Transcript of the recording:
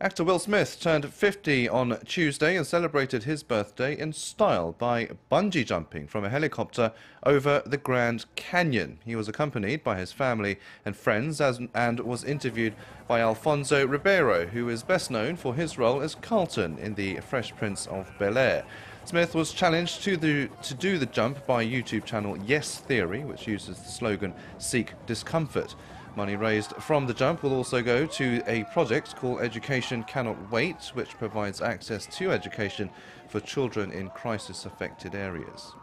Actor Will Smith turned 50 on Tuesday and celebrated his birthday in style by bungee jumping from a helicopter over the Grand Canyon. He was accompanied by his family and friends as, and was interviewed by Alfonso Ribeiro, who is best known for his role as Carlton in The Fresh Prince of Bel-Air. Smith was challenged to, the, to do the jump by YouTube channel Yes Theory, which uses the slogan Seek Discomfort. Money raised from the jump will also go to a project called Education Cannot Wait, which provides access to education for children in crisis affected areas.